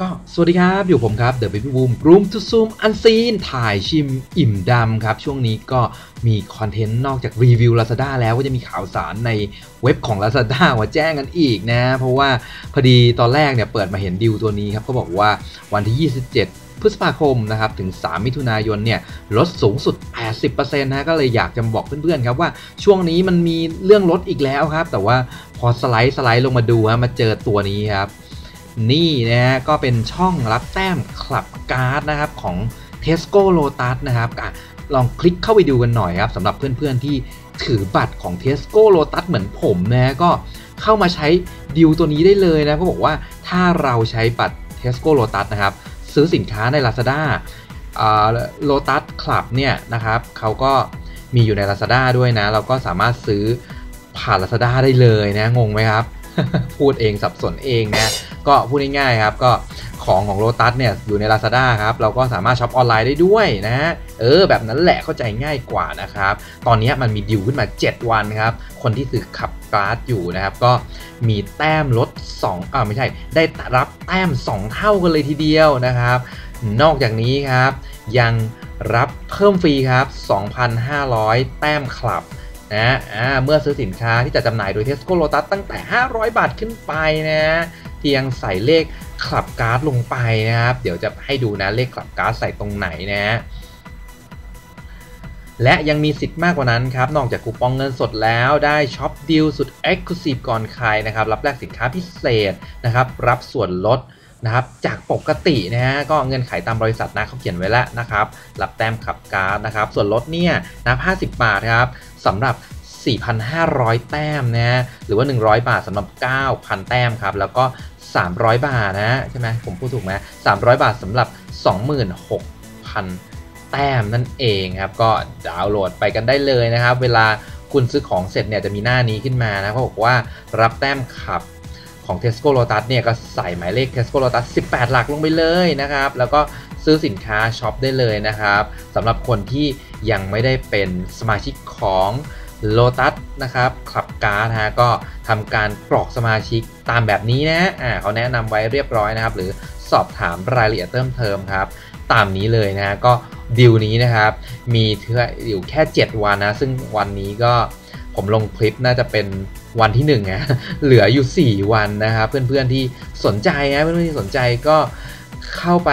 ก็สวัสดีครับ อยู่ผมครับ The Baby Boom Room to Zoom Unseen ถ่ายชิมอิ่มดำครับ ช่วงนี้ก็มีคอนเทนต์นอกจากรีวิว Lazada แล้วก็จะมีข่าวสารในเว็บของ Lazada มาแจ้งกันอีกนะ เพราะว่าพอดีตอนแรกเนี่ยเปิดมาเห็นดิวตัวนี้ครับเขาบอกว่าวันที่ 27พฤษภาคมนะครับถึง 3 มิถุนายนเนี่ยลดสูงสุด 80%นะก็เลยอยากจะบอกเพื่อนๆครับว่าช่วงนี้มันมีเรื่องลดอีกแล้วครับ แต่ว่าพอสไลด์สไลด์ลงมาดูฮะมาเจอตัวนี้ครับ นี่นะฮะก็เป็นช่องรับแต้มคลับการ์ดนะครับของ Tesco Lotus นะครับอะลองคลิกเข้าไปดูกันหน่อยครับสำหรับเพื่อนๆที่ถือบัตรของ Tesco Lotus เหมือนผมนะก็เข้ามาใช้ดิวตัวนี้ได้เลยนะเขาบอกว่าถ้าเราใช้บัตร Tesco Lotus นะครับ ซื้อสินค้าใน Lazada โลตัสคลับเนี่ยนะครับเขาก็มีอยู่ใน Lazada ด้วยนะ เราก็สามารถซื้อผ่าน Lazada ได้เลยนะ งงไหมครับ พูดเองสับสนเองนะก็พูดง่ายๆครับก็ของของโ o ตัสเนี่ยอยู่ใน Lazada ครับเราก็สามารถช็อปออนไลน์ได้ด้วยนะฮะเออแบบนั้นแหละเข้าใจง่ายกว่านะครับ ตอนนี้มันมีดิวขึ้นมา 7 วันครับ คนที่ถือ club card อยู่นะครับ ก็มีแต้มลด2อ่าไม่ใช่ ได้รับแต้ม 2 เท่ากันเลยทีเดียวนะครับ นอกจากนี้ครับ ยังรับเพิ่มฟรีครับ 2,500 แต้มคลับ นะเมื่อซื้อสินค้าที่จะจำหน่ายโดย Tesco Lotus ตั้งแต่ 500 บาทขึ้นไปนะเพียงใส่เลข club card ลงไปนะครับ เดี๋ยวจะให้ดูนะเลข club card ใส่ตรงไหนนะและยังมีสิทธิ์มากกว่านั้นครับ นอกจากคูปองเงินสดแล้วได้ช็อปดีลสุด Exclusive ก่อนใครนะครับ รับแลกสินค้าพิเศษนะครับ รับส่วนลด นะครับจากปกตินะฮะก็เงินไขตามบริษัทนะเขาเขียนไว้แล้วนะครับรับแต้มขับการ์ดนะครับ ส่วนลดเนี่ยนะ50 บาทครับสำหรับ 4,500 แต้มนะหรือว่า 100 บาทสำหรับ 9,000 แต้มครับ แล้วก็ 300 บาทนะใช่ไหมผมพูดถูกไหม300 บาทสำหรับ 26,000 แต้มนั่นเองครับ ก็ดาวน์โหลดไปกันได้เลยนะครับ เวลาคุณซื้อของเสร็จเนี่ยจะมีหน้านี้ขึ้นมานะเขาบอกว่ารับแต้มขับ ของ Tesco Lotus เนี่ยก็ใส่หมายเลข Tesco Lotus 18 หลักลงไปเลยนะครับ แล้วก็ซื้อสินค้าช็อปได้เลยนะครับสำหรับคนที่ยังไม่ได้เป็นสมาชิกของโลตัสนะครับคลับการ์ดฮะก็ทำการกรอกสมาชิกตามแบบนี้นะอ่าเขาแนะนำไว้เรียบร้อยนะครับ หรือสอบถามรายละเอียดเติมเติมครับ ตามนี้เลยนะก็ดิวนี้นะครับ มีเท่าอยู่แค่ 7 วันนะ ซึ่งวันนี้ก็ ผมลงคลิปน่าจะเป็นวันที่1นะเหลืออยู่ 4 วันนะครับเพื่อนๆที่สนใจนะเพื่อนๆที่สนใจก็เข้าไป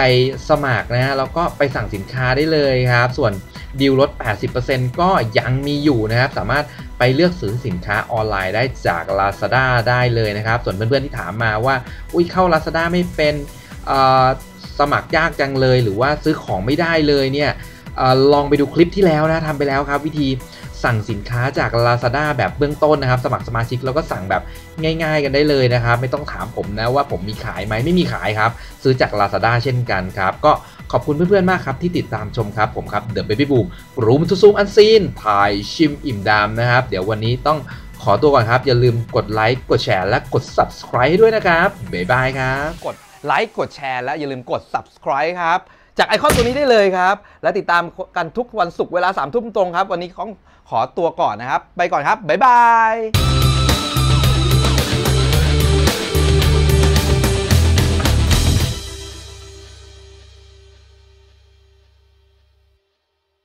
สมัครนะฮะแล้วก็ไปสั่งสินค้าได้เลยครับ ส่วนดีลลด 80%ก็ยังมีอยู่นะครับ สามารถไปเลือกซื้อสินค้าออนไลน์ได้จาก Lazada ได้เลยนะครับ ส่วนเพื่อนๆที่ถามมาว่า อุ้ยเข้า Lazada ไม่เป็นสมัครยากจังเลย หรือว่าซื้อของไม่ได้เลยเนี่ยอลองไปดูคลิปที่แล้วนะทำไปแล้วครับ วิธี สั่งสินค้าจาก Lazada แบบเบื้องต้นนะครับ สมัครสมาชิกแล้วก็สั่งแบบง่าย ๆ กันได้เลยนะครับ ไม่ต้องถามผมนะว่าผมมีขายไหมไม่มีขายครับ ซื้อจาก Lazada เช่นกันครับ ก็ขอบคุณเพื่อนๆมากครับที่ติดตามชมครับ ผมครับ The Baby Boom รูมทุซูมอันซีนถ่ายชิมอิ่มดามนะครับ เดี๋ยววันนี้ต้องขอตัวก่อนครับ อย่าลืมกดไลค์กดแชร์และกด subscribe ด้วยนะครับบ๊ายบายครับกดไลค์กดแชร์และอย่าลืมกด subscribe ครับ จากไอคอนตัวนี้ได้เลยครับ และติดตามกันทุกวันศุกร์เวลา3ทุ่มตรงครับ วันนี้ขอขอตัวก่อนนะครับ ไปก่อนครับ บ๊ายบาย